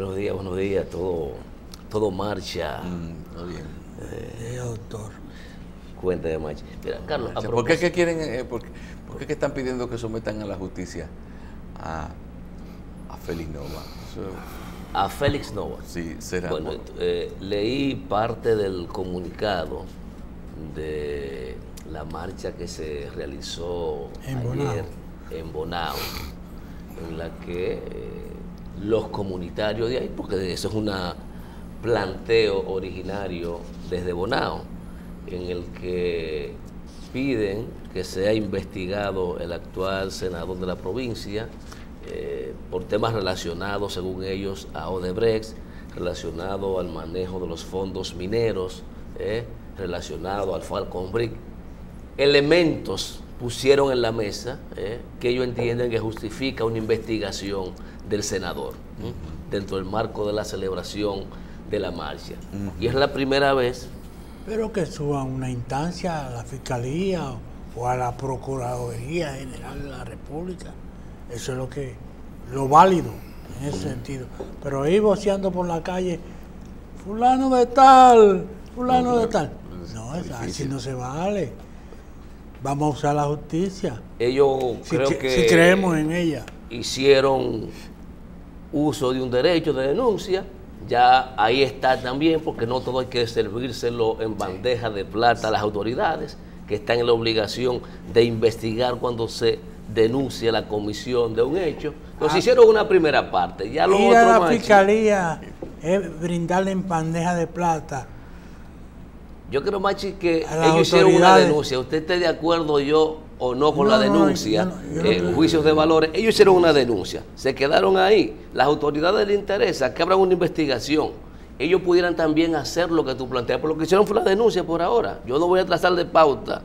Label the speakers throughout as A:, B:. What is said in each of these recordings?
A: Buenos días, buenos días, todo, todo marcha.
B: Mm, todo bien.
C: Eh, doctor.
A: Cuenta de marcha. Mira, Carlos, a
B: ¿Por qué
A: propósito-
B: que quieren, eh, por, qué- por qué que están pidiendo que sometan a la justicia a, a Félix Nova? Eso,
A: a Félix Nova.
B: sí, será.
A: Bueno, eh, leí parte del comunicado de la marcha que se realizó
C: En
A: ayer
C: Bonao.
A: en Bonao, en la que eh, los comunitarios de ahí, porque eso es un planteo originario desde Bonao, en el que piden que sea investigado el actual senador de la provincia eh, por temas relacionados, según ellos, a Odebrecht, relacionado al manejo de los fondos mineros, eh, relacionado al Falcon Brick. Elementos pusieron en la mesa eh, que ellos entienden que justifica una investigación del senador dentro del marco de la celebración de la marcha. Y es la primera vez
C: Pero que suban una instancia a la Fiscalía o a la Procuraduría General de la República. Eso es lo que lo válido en ese sentido. Pero ir voceando por la calle, fulano de tal, fulano de tal. No, es- así no se vale. Vamos a usar la justicia.
A: ellos
C: Si,
A: creo
C: cre-
A: que
C: si creemos en ella.
A: hicieron uso de un derecho de denuncia, ya ahí está también, porque no todo hay que servírselo en bandeja de plata a las autoridades, que están en la obligación de investigar cuando se denuncia la comisión de un hecho. Entonces hicieron una primera parte, ya lo
C: Ir a
A: otro
C: la Fiscalía es brindarle en bandeja de plata.
A: Yo creo, Machi, que ellos hicieron una denuncia. ¿Usted está de acuerdo yo o no con
C: No,
A: la denuncia?
C: no- no
A: eh, juicios de valores. Ellos hicieron una denuncia. Se quedaron ahí. Las autoridades les interesa que abran una investigación. Ellos pudieran también hacer lo que tú planteas. Pero lo que hicieron fue la denuncia por ahora. Yo no voy a trazar de pauta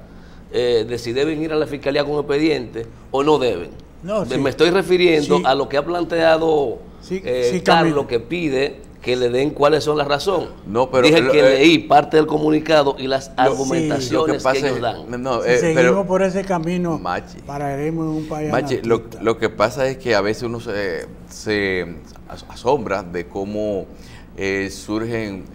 A: eh, de si deben ir a la fiscalía con expediente o no deben.
C: No,
A: Me-
C: sí.
A: Me estoy refiriendo
C: Sí.
A: a lo que ha planteado
C: Sí,
A: eh, Carlos, que pide que le den cuáles son las razones.
B: No, pero
A: Dije
B: lo-
A: que
B: eh,
A: leí parte del comunicado y las
B: Lo
A: argumentaciones que, ellos
B: es-
A: dan.
B: no,
C: Si
B: eh,
C: seguimos
B: pero-
C: por ese camino,
B: Machi.
C: pararemos en un país
B: Machi, lo, lo que pasa es que a veces uno se, se as- asombra de cómo eh, surgen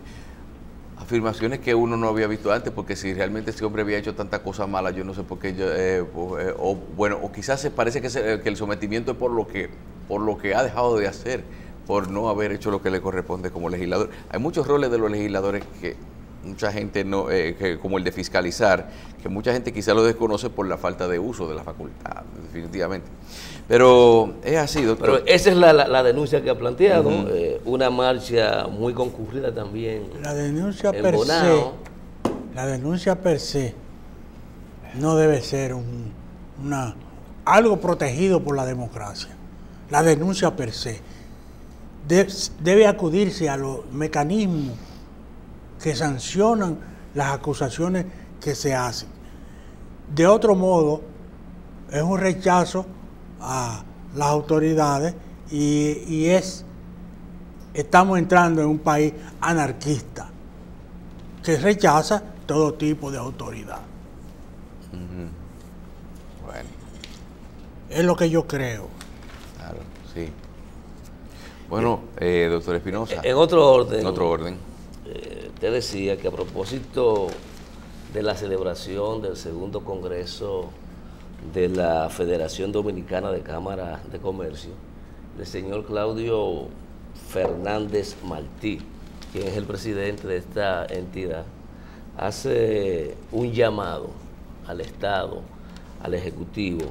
B: afirmaciones que uno no había visto antes, porque si realmente ese hombre había hecho tanta cosa mala, yo no sé por qué, yo, eh, o, eh, o, bueno, o quizás se parece que, se- que el sometimiento es por lo que, por lo que ha dejado de hacer, por no haber hecho lo que le corresponde como legislador. Hay muchos roles de los legisladores que mucha gente no, eh, que- como el de fiscalizar, que mucha gente quizá lo desconoce por la falta de uso de la facultad, definitivamente. Pero es así, doctor.
A: Pero esa es la, la- la denuncia que ha planteado. eh, una marcha muy concurrida también
C: La denuncia
A: en
C: per se, la denuncia per se no debe ser un, una, algo protegido por la democracia. La denuncia per se debe acudirse a los mecanismos que sancionan las acusaciones que se hacen. De otro modo, es un rechazo a las autoridades y, y es, estamos entrando en un país anarquista que rechaza todo tipo de autoridad.
B: Bueno,
C: Es lo que yo creo.
B: claro, sí. Bueno, eh, doctor Espinosa,
A: En otro orden,
B: en otro orden.
A: eh, te decía que a propósito de la celebración del segundo congreso de la Federación Dominicana de Cámaras de Comercio, el señor Claudio Fernández Martí, quien es el presidente de esta entidad, hace un llamado al Estado, al Ejecutivo,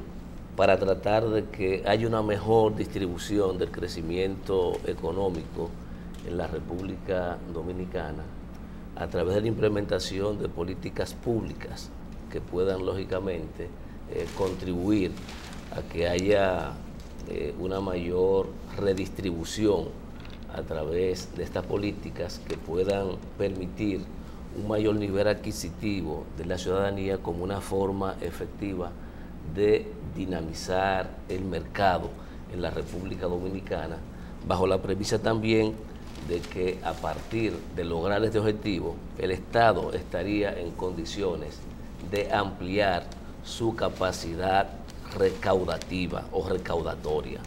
A: para tratar de que haya una mejor distribución del crecimiento económico en la República Dominicana a través de la implementación de políticas públicas que puedan lógicamente eh, contribuir a que haya eh, una mayor redistribución a través de estas políticas que puedan permitir un mayor nivel adquisitivo de la ciudadanía como una forma efectiva de dinamizar el mercado en la República Dominicana, bajo la premisa también de que a partir de lograr este objetivo, el Estado estaría en condiciones de ampliar su capacidad recaudativa o recaudatoria.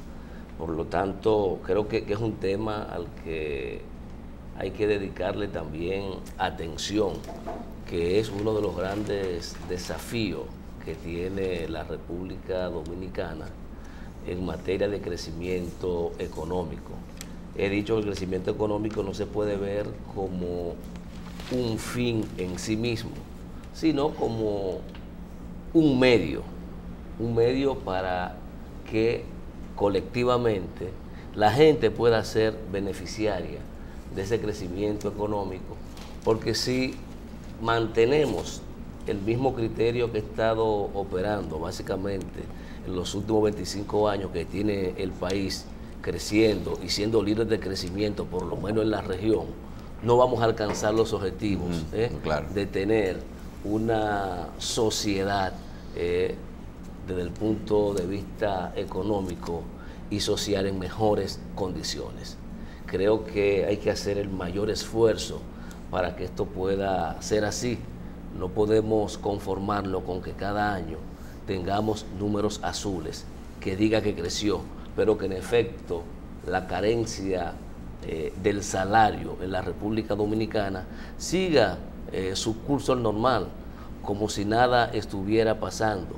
A: Por lo tanto, creo que, que es un tema al que hay que dedicarle también atención, que es uno de los grandes desafíos que tiene la República Dominicana en materia de crecimiento económico. He dicho que el crecimiento económico no se puede ver como un fin en sí mismo, sino como un medio, un medio para que colectivamente la gente pueda ser beneficiaria de ese crecimiento económico, porque si mantenemos el mismo criterio que he estado operando básicamente en los últimos 25 años que tiene el país creciendo y siendo líder de crecimiento, por lo menos en la región, no vamos a alcanzar los objetivos ¿eh? de tener una sociedad eh, desde el punto de vista económico y social en mejores condiciones. Creo que hay que hacer el mayor esfuerzo para que esto pueda ser así. No podemos conformarlo con que cada año tengamos números azules, que diga que creció, pero que en efecto la carencia eh, del salario en la República Dominicana siga eh, su curso normal, como si nada estuviera pasando,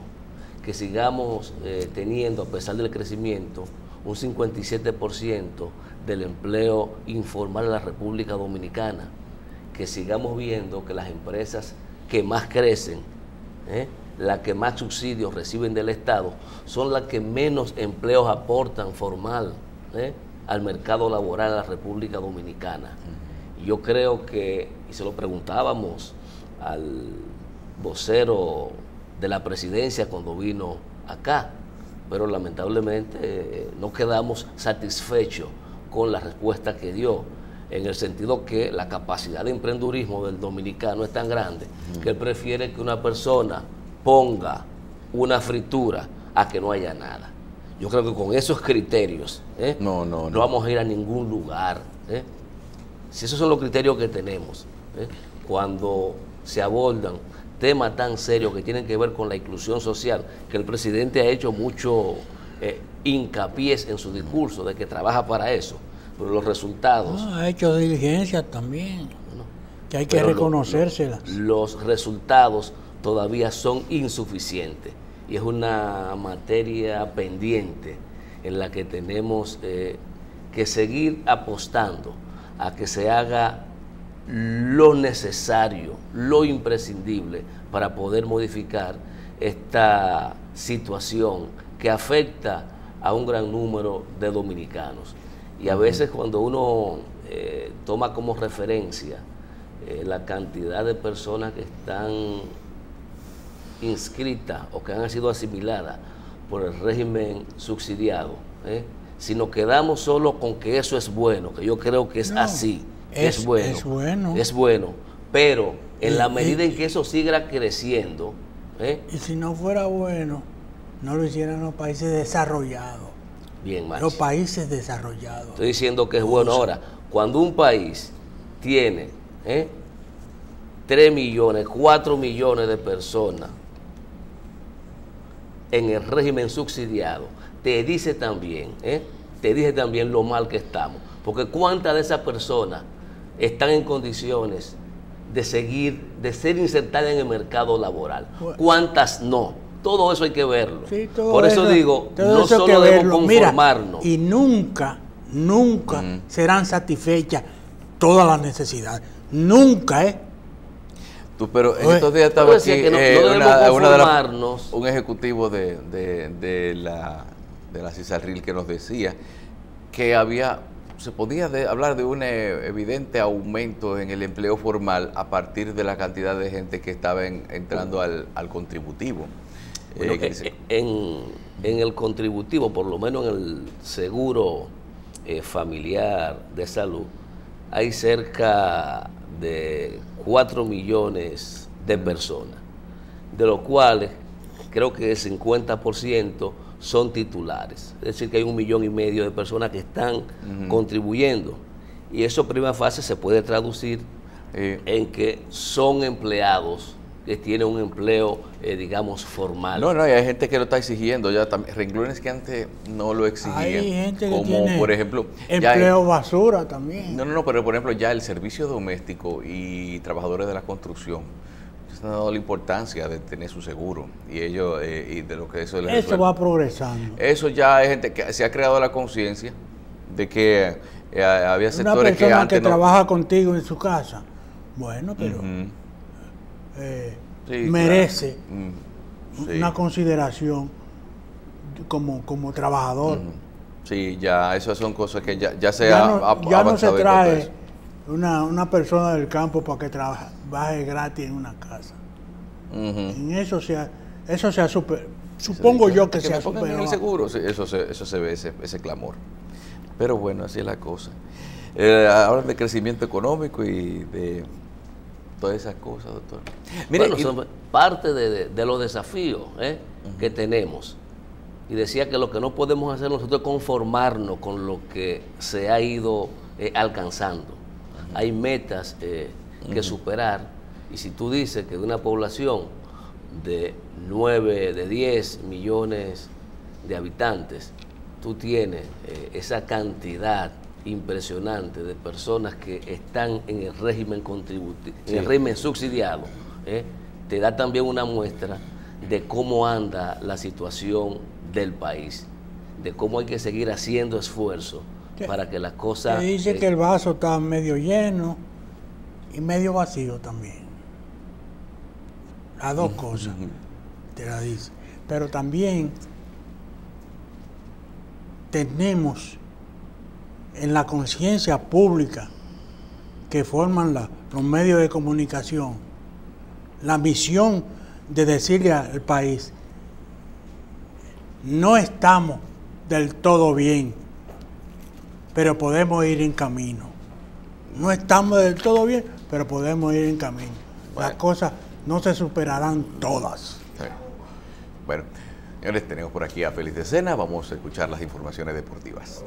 A: que sigamos eh, teniendo, a pesar del crecimiento, un 57% del empleo informal en la República Dominicana, que sigamos viendo que las empresas que más crecen, las que más subsidios reciben del Estado, son las que menos empleos aportan formal al mercado laboral de la República Dominicana. Yo creo que, y se lo preguntábamos al vocero de la presidencia cuando vino acá, pero lamentablemente eh, no quedamos satisfechos con la respuesta que dio, en el sentido que la capacidad de emprendurismo del dominicano es tan grande que él prefiere que una persona ponga una fritura a que no haya nada. Yo creo que con esos criterios ¿eh? no, no, no. vamos a ir a ningún lugar. ¿eh? Si esos son los criterios que tenemos, ¿eh? cuando se abordan temas tan serios que tienen que ver con la inclusión social, que el presidente ha hecho mucho hincapié en su discurso de que trabaja para eso, los resultados...
C: ha hecho diligencia también, que hay que reconocérselas.
A: los resultados todavía son insuficientes y es una materia pendiente en la que tenemos eh, que seguir apostando a que se haga lo necesario, lo imprescindible para poder modificar esta situación que afecta a un gran número de dominicanos. Y a veces cuando uno eh, toma como referencia eh, la cantidad de personas que están inscritas o que han sido asimiladas por el régimen subsidiado, ¿eh? si nos quedamos solo con que eso es bueno, que yo creo que es así, es, bueno, es bueno, es bueno, pero en la medida en que eso siga creciendo,
C: y si no fuera bueno, no lo hicieran los países desarrollados.
A: Bien,
C: Los países desarrollados.
A: Estoy diciendo que es bueno. Ahora, cuando un país tiene ¿eh? 3 millones, 4 millones de personas en el régimen subsidiado, te dice también, ¿eh? te dice también lo mal que estamos. Porque cuántas de esas personas están en condiciones de seguir, de ser insertadas en el mercado laboral. ¿Cuántas no? Todo eso hay que verlo. Por eso, digo, no solo debemos conformarnos.
C: y nunca, nunca serán satisfechas todas las necesidades. Nunca, ¿eh?
B: Tú, pero en estos días estaba aquí eh, un ejecutivo de, de, la, de la CISARRIL que nos decía que había se podía hablar de un eh, evidente aumento en el empleo formal a partir de la cantidad de gente que estaba entrando al, contributivo.
A: Eh, en, en, el contributivo, por lo menos en el seguro familiar de salud, hay cerca de 4 millones de personas, de los cuales creo que el 50% son titulares. Es decir, que hay un millón y medio de personas que están contribuyendo. Y eso, prima fase, se puede traducir en que son empleados tiene un empleo, eh, digamos, formal.
B: No, no, hay gente que lo está exigiendo ya también. Renglones que antes no lo exigían.
C: Hay gente que
B: como
C: tiene
B: por ejemplo. ya
C: empleo basura también.
B: No, no, no, pero por ejemplo ya el servicio doméstico y trabajadores de la construcción se han dado la importancia de tener su seguro y ellos eh, y de lo que eso les
C: Eso
B: resuelve.
C: va progresando.
B: Eso ya hay gente que se ha creado la conciencia de que eh, había
C: Una
B: sectores que
C: persona que,
B: antes no-
C: trabaja contigo en su casa, bueno, pero. Eh,
B: Sí,
C: merece
B: claro. Mm, sí.
C: una consideración como, como trabajador.
B: Ujú. Sí, ya, esas son cosas que ya, ya se
C: ya
B: ha,
C: no,
B: ha
C: ya no se trae una, una persona del campo para que trabaje gratis en una casa.
B: Ujú.
C: En eso se ha, eso se ha super, supongo yo que, se
B: me
C: ha
B: pongan en el
C: superado.
B: seguro, sí, eso se, eso se ve, ese, ese clamor. Pero bueno, así es la cosa. Eh, de crecimiento económico y de todas esas cosas, doctor. Mire,
A: bueno, son parte de, de- de los desafíos ¿eh? que tenemos. Y decía que lo que no podemos hacer nosotros es conformarnos con lo que se ha ido eh, alcanzando. Hay metas eh, que superar. Y si tú dices que de una población de 9, de 10 millones de habitantes, tú tienes esa cantidad impresionante de personas que están en el régimen contributivo, en el régimen subsidiado, ¿eh? te da también una muestra de cómo anda la situación del país, de cómo hay que seguir haciendo esfuerzo para que las cosas...
C: Te dice
A: eh,
C: que el vaso está medio lleno y medio vacío también. Las dos cosas te la dice. Pero también tenemos en la conciencia pública que forman la- los medios de comunicación la misión de decirle al país, no estamos del todo bien, pero podemos ir en camino. No estamos del todo bien, pero podemos ir en camino. Las cosas no se superarán todas.
B: Sí. Bueno, señores, tenemos por aquí a Félix de Sena. Vamos a escuchar las informaciones deportivas.